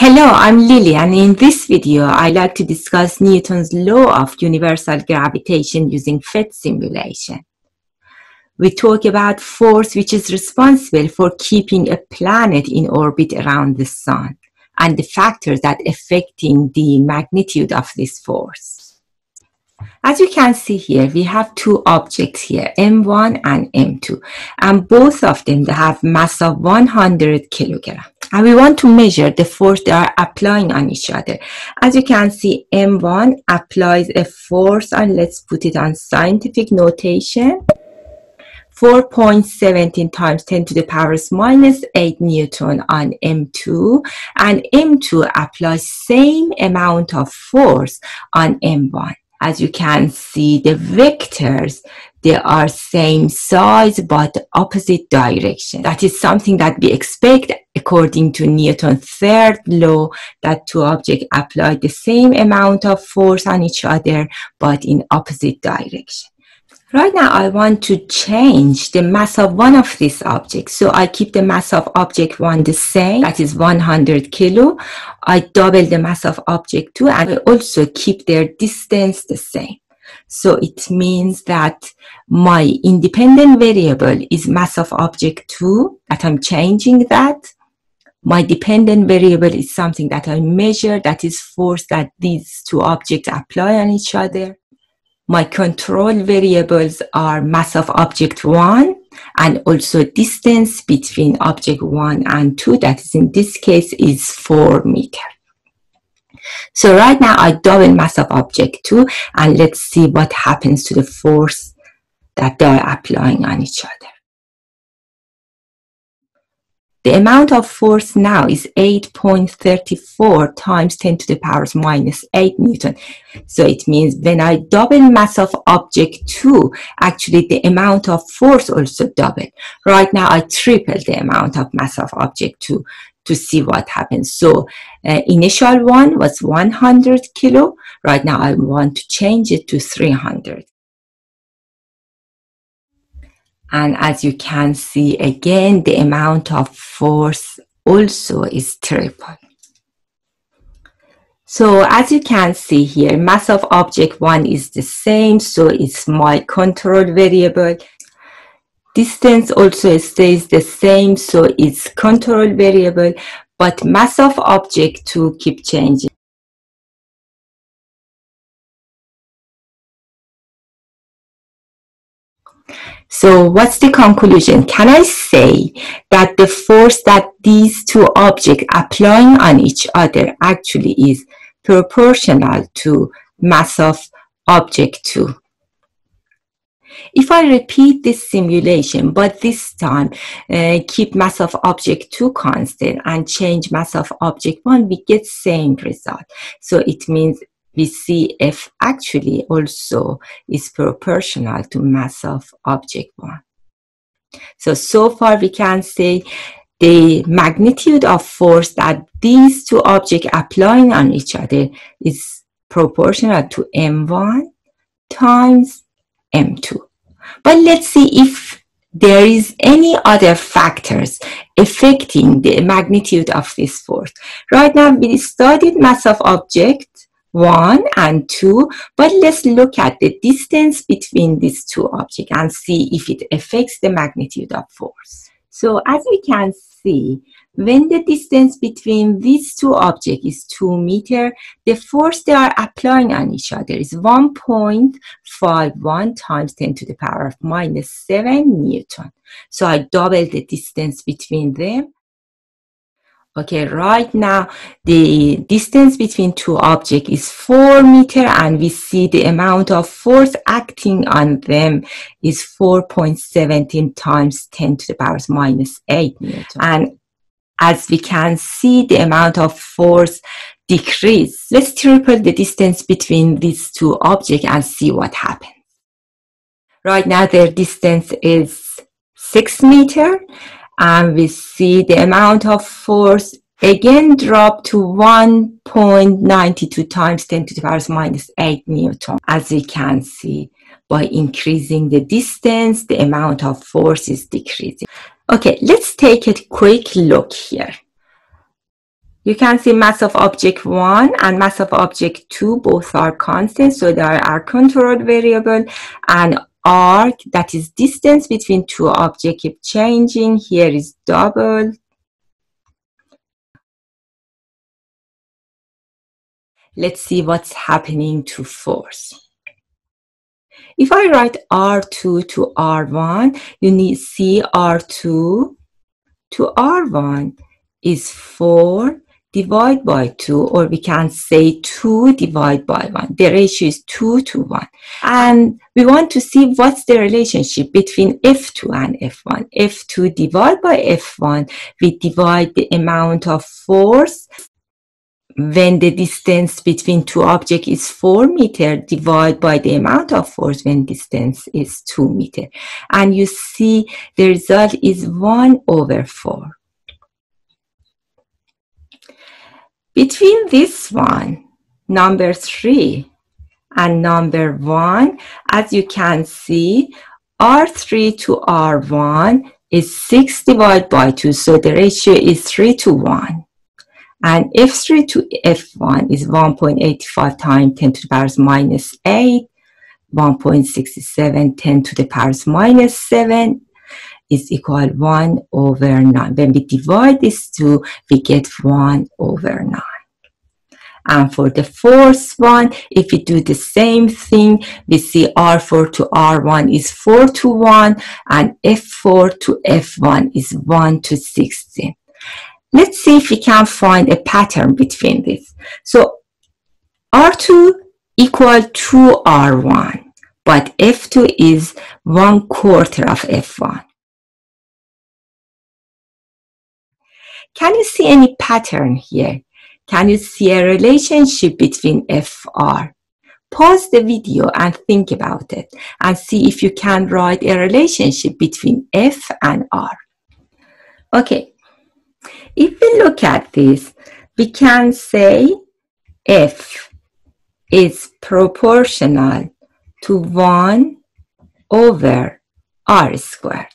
Hello, I'm Lily and in this video I'd like to discuss Newton's law of universal gravitation using PhET simulation. We talk about force which is responsible for keeping a planet in orbit around the sun and the factors that affecting the magnitude of this force. As you can see here, we have two objects here, M1 and M2, and both of them have mass of 100 kilograms and we want to measure the force they are applying on each other. As you can see, M1 applies a force and let's put it on scientific notation. 4.17 times 10 to the power minus 8 Newton on M2 and M2 applies same amount of force on M1 as you can see the vectors they are same size but opposite direction that is something that we expect according to newton's third law that two objects apply the same amount of force on each other but in opposite direction Right now, I want to change the mass of one of these objects. So I keep the mass of object one the same, that is 100 kilo. I double the mass of object two and I also keep their distance the same. So it means that my independent variable is mass of object two, that I'm changing that. My dependent variable is something that I measure, that is force that these two objects apply on each other. My control variables are mass of object 1 and also distance between object 1 and 2, that is in this case is 4 meter. So right now I double mass of object 2 and let's see what happens to the force that they are applying on each other. The amount of force now is 8.34 times 10 to the power minus 8 Newton. So it means when I double mass of object 2, actually the amount of force also double. Right now I triple the amount of mass of object 2 to see what happens. So uh, initial one was 100 kilo. Right now I want to change it to 300. And as you can see again, the amount of force also is triple. So as you can see here, mass of object one is the same, so it's my control variable. Distance also stays the same, so it's control variable, but mass of object two keep changing. So what's the conclusion? Can I say that the force that these two objects applying on each other actually is proportional to mass of object 2? If I repeat this simulation, but this time uh, keep mass of object 2 constant and change mass of object 1, we get same result. So it means we see F actually also is proportional to mass of object 1. So, so far we can say the magnitude of force that these two objects applying on each other is proportional to m1 times m2. But let's see if there is any other factors affecting the magnitude of this force. Right now we studied mass of object 1 and 2, but let's look at the distance between these two objects and see if it affects the magnitude of force. So as we can see, when the distance between these two objects is 2 meter, the force they are applying on each other is 1.51 times 10 to the power of minus 7 Newton. So I double the distance between them Okay, right now the distance between two objects is 4 meter and we see the amount of force acting on them is 4.17 times 10 to the power minus 8 Newton. And as we can see, the amount of force decrease. Let's triple the distance between these two objects and see what happens. Right now their distance is 6 meter and we see the amount of force again drop to 1.92 times 10 to the power minus 8 newton as we can see by increasing the distance the amount of force is decreasing okay let's take a quick look here You can see mass of object 1 and mass of object 2 both are constant, so they are our control variable. And arc, that is distance between two objects, keep changing. Here is double. Let's see what's happening to force. If I write R2 to R1, you need see R2 to R1 is 4 divide by 2 or we can say 2 divide by 1. The ratio is 2 to 1. And we want to see what's the relationship between F2 and F1. F2 divide by F1, we divide the amount of force when the distance between two objects is 4 meter divide by the amount of force when distance is 2 meter. And you see the result is 1 over 4. Between this one, number 3, and number 1, as you can see, R3 to R1 is 6 divided by 2, so the ratio is 3 to 1 and f3 to f1 is 1.85 times 10 to the power minus 8 1.67 10 to the power minus 7 is equal 1 over 9 when we divide these two we get 1 over 9 and for the fourth one, if we do the same thing, we see R4 to R1 is 4 to 1 and F4 to F1 is 1 to 16. Let's see if we can find a pattern between this. So R2 equal to R1, but F2 is one quarter of F1. Can you see any pattern here? Can you see a relationship between FR? Pause the video and think about it and see if you can write a relationship between F and R. Okay, if we look at this, we can say F is proportional to 1 over R squared.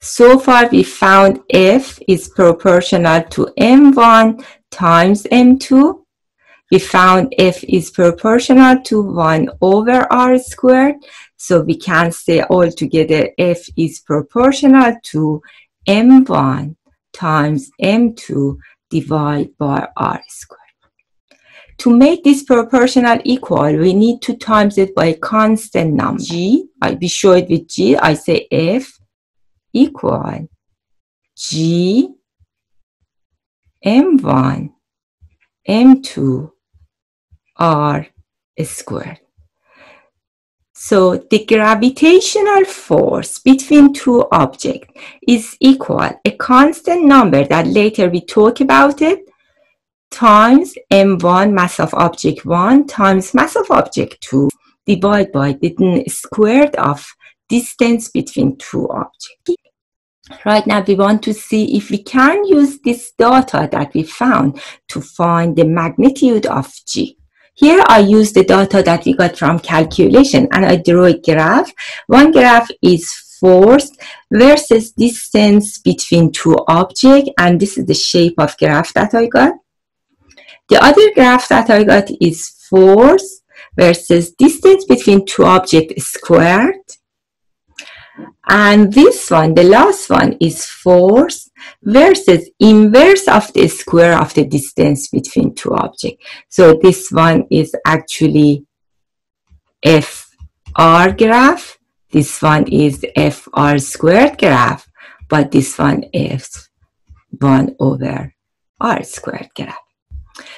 So far we found F is proportional to M1 times M2. We found F is proportional to 1 over R squared. So we can say altogether F is proportional to M1 times m2 divided by r squared. To make this proportional equal, we need to times it by a constant number. G, I be show it with G, I say F equal G M1 M2 R squared. So the gravitational force between two objects is equal a constant number that later we talk about it times m1 mass of object 1 times mass of object 2 divided by the squared of distance between two objects. Right now we want to see if we can use this data that we found to find the magnitude of g. Here I use the data that we got from calculation and I draw a graph. One graph is force versus distance between two objects and this is the shape of graph that I got. The other graph that I got is force versus distance between two objects squared. And this one, the last one, is force versus inverse of the square of the distance between two objects. So this one is actually FR graph. This one is FR squared graph, but this one is 1 over R squared graph.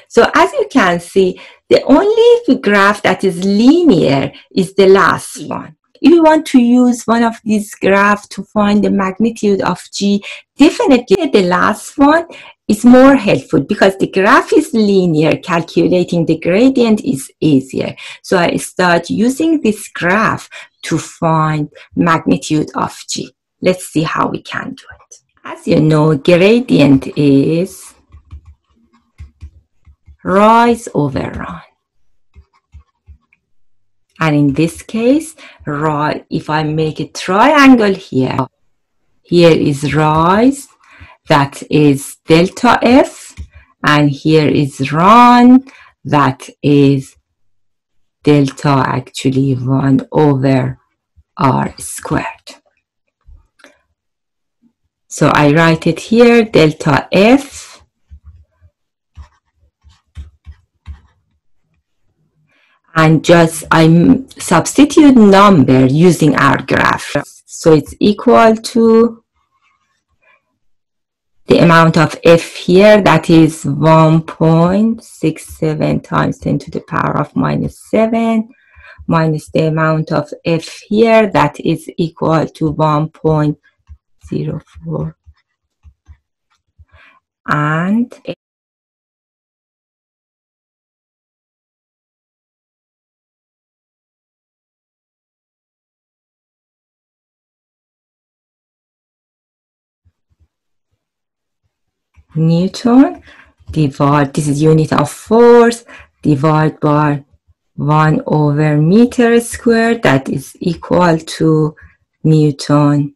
So as you can see, the only graph that is linear is the last one. If you want to use one of these graphs to find the magnitude of G, definitely the last one is more helpful because the graph is linear, calculating the gradient is easier. So I start using this graph to find magnitude of G. Let's see how we can do it. As you know, gradient is rise over run. And in this case, right, if I make a triangle here, here is rise, that is delta F, and here is run that is delta actually 1 over r squared. So I write it here, delta F and just I substitute number using our graph. So it's equal to the amount of f here, that is 1.67 times 10 to the power of minus 7, minus the amount of f here, that is equal to 1.04. And Newton divide, this is unit of force, divide by 1 over meter squared, that is equal to Newton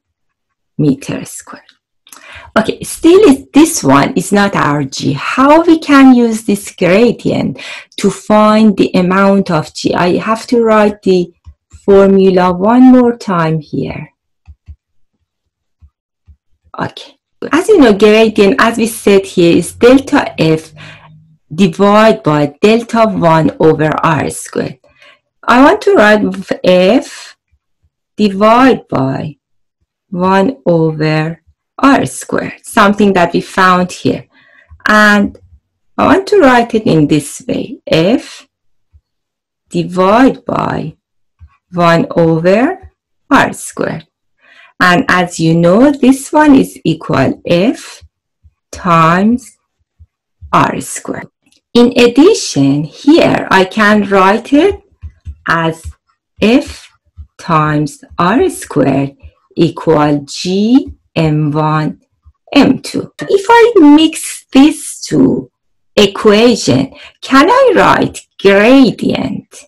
meter squared. Okay, still this one is not our G. How we can use this gradient to find the amount of G? I have to write the formula one more time here. Okay. As you know, gradient, as we said here, is delta F divided by delta 1 over r squared. I want to write F divided by 1 over r squared, something that we found here. And I want to write it in this way, F divided by 1 over r squared. And as you know, this one is equal F times R squared. In addition, here I can write it as F times R squared equal G M1 M2. If I mix these two equation, can I write gradient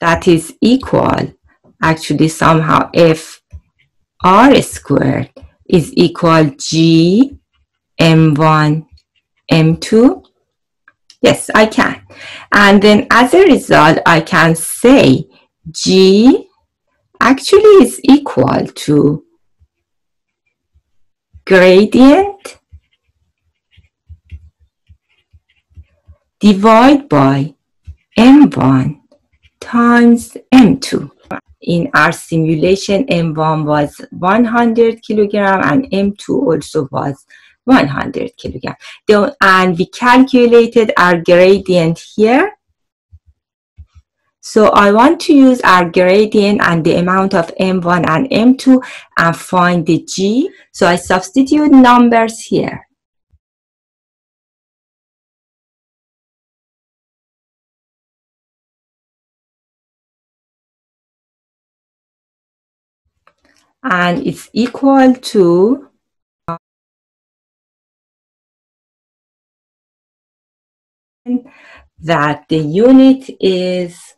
that is equal actually somehow f r squared is equal g m1 m2 yes I can. And then as a result I can say g actually is equal to gradient divide by m1 times m2 in our simulation, M1 was 100 kilogram and M2 also was 100 kilogram. And we calculated our gradient here. So I want to use our gradient and the amount of M1 and M2 and find the G. So I substitute numbers here. And it's equal to that the unit is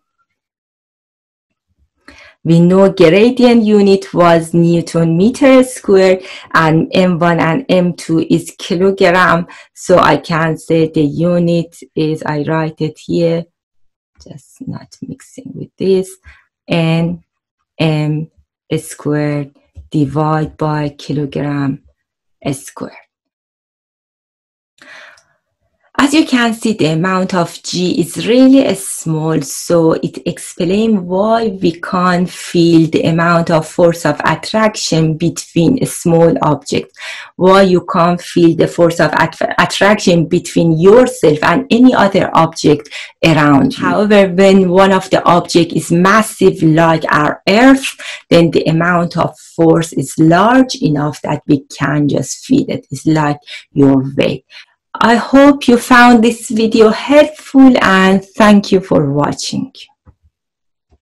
we know gradient unit was Newton meter squared and M1 and M2 is kilogram. So I can say the unit is, I write it here, just not mixing with this, N M squared divided by kilogram squared. As you can see, the amount of G is really small, so it explains why we can't feel the amount of force of attraction between a small object, why you can't feel the force of att attraction between yourself and any other object around you. However, when one of the object is massive like our Earth, then the amount of force is large enough that we can just feel it. It's like your weight. I hope you found this video helpful and thank you for watching.